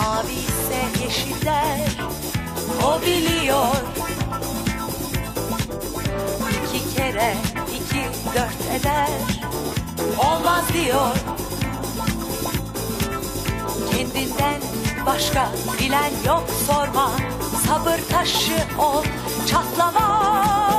Mavi ise yeşiller O biliyor. İki kere iki dört eder Olmaz diyor. Kendinden başka bilen yok sorma. Sabır taşı ol çatlama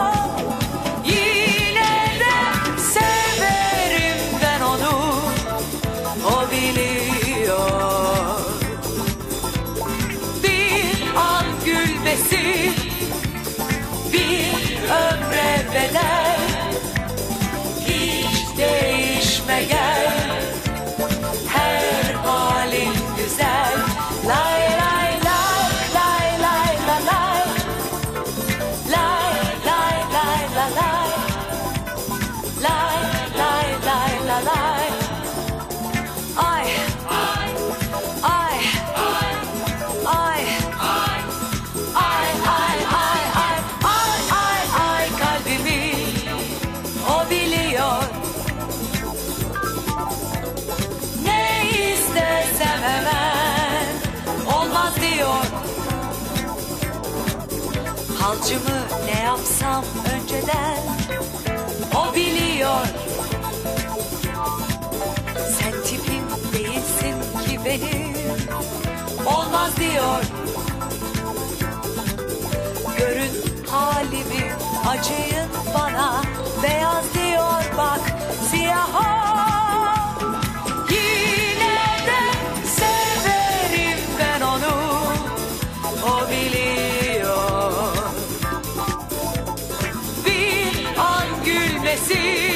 Halcımı ne yapsam önceden o biliyor. Sen tipim değilsin ki benim olmaz diyor. Görün halimi acıyın bana adormeci.